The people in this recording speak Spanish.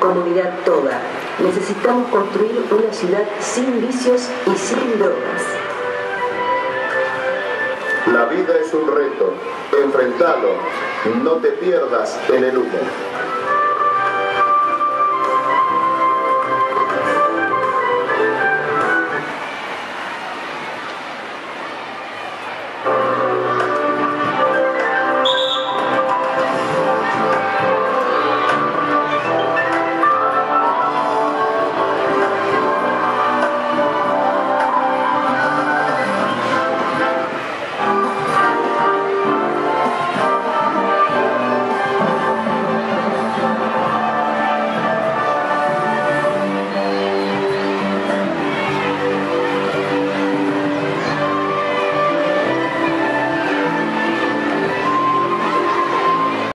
comunidad toda. Necesitamos construir una ciudad sin vicios y sin drogas. La vida es un reto. Enfrentalo. No te pierdas en el humo.